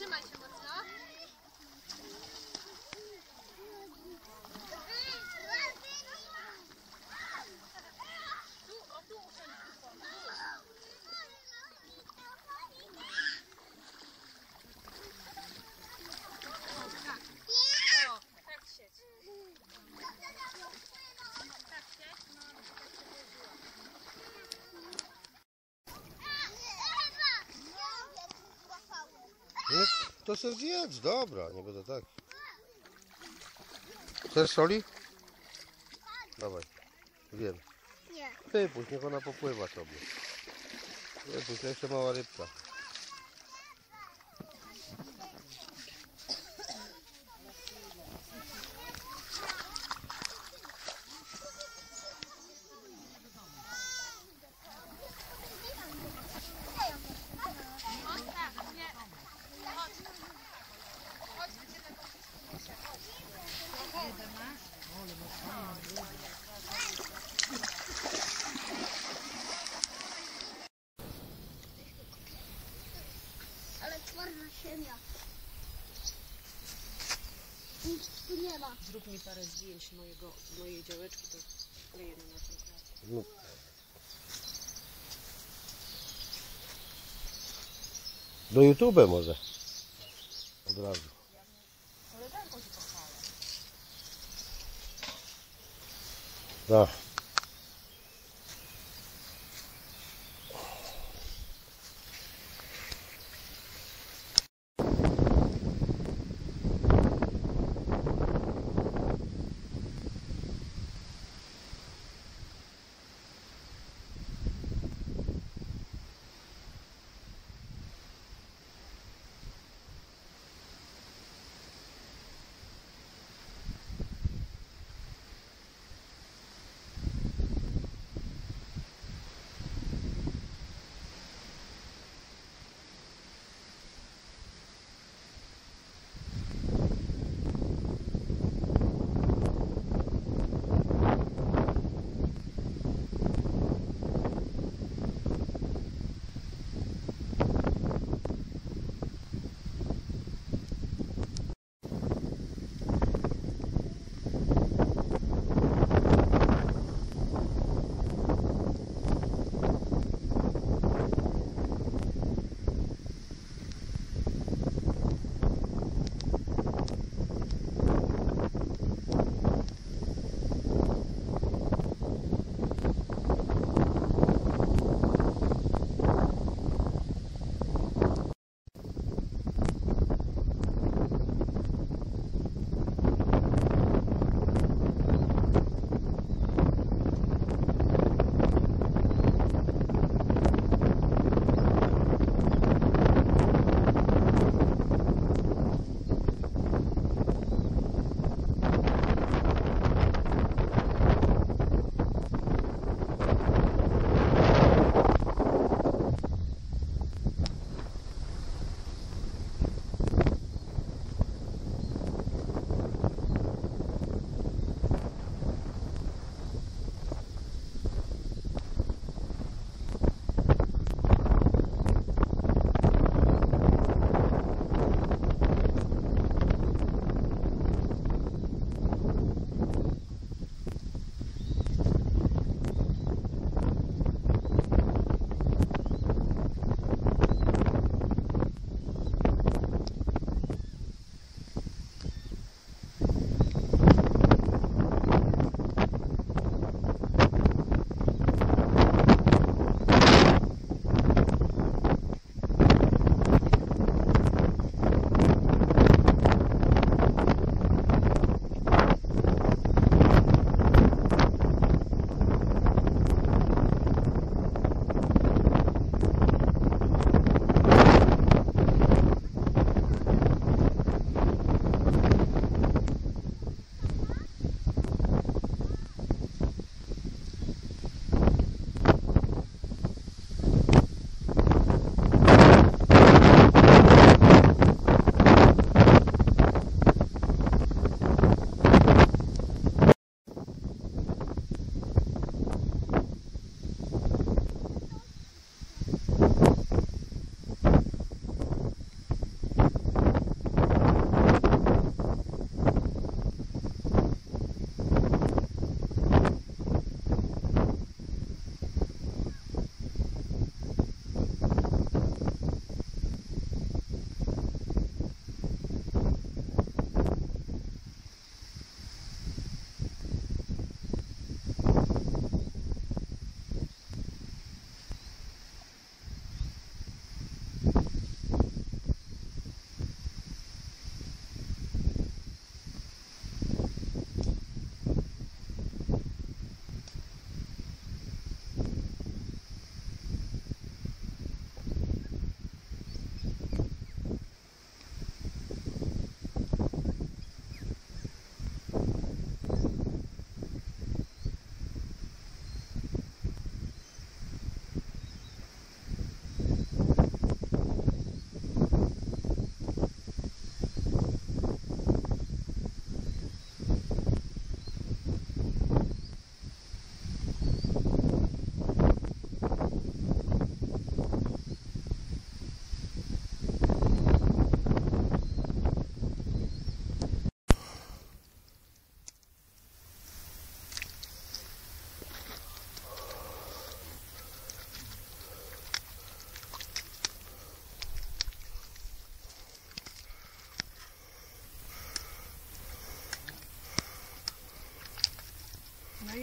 Trzymaj się mocno. Tu, o tu usiądź. O, tak. O, tak siedź. Tak siedź. No, tak się położyła. No, to sobie zjedz, dobra, nie będę tak. Chcesz soli? Dawaj, wiem. Nie. Wypuść, niech ona popływa sobie. Wypuść, to jeszcze mała rybka. O, tak, nie. Chodź. Chodź, będziemy Ale twarda ziemia. Nic tu nie ma. Zrób mi parę zdjęć mojego, mojej działeczki, to kleję na pracę. No. Do YouTube może. Od razu. Tak.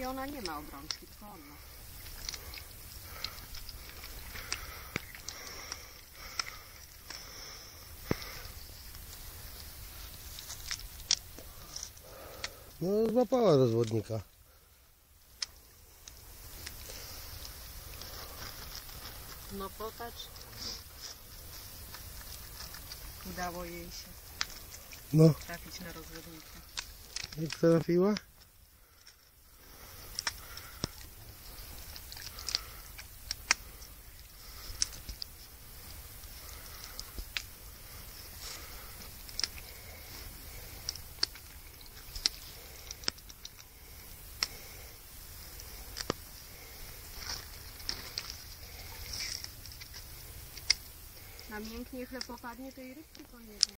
Ale ona nie ma obrączki, tylko on ma. No złapała rozwodnika. No popatrz. Udało jej się No, trafić na rozwodnika. jak trafiła? Mięknie chleb popadnie, to i rybki pojedzie.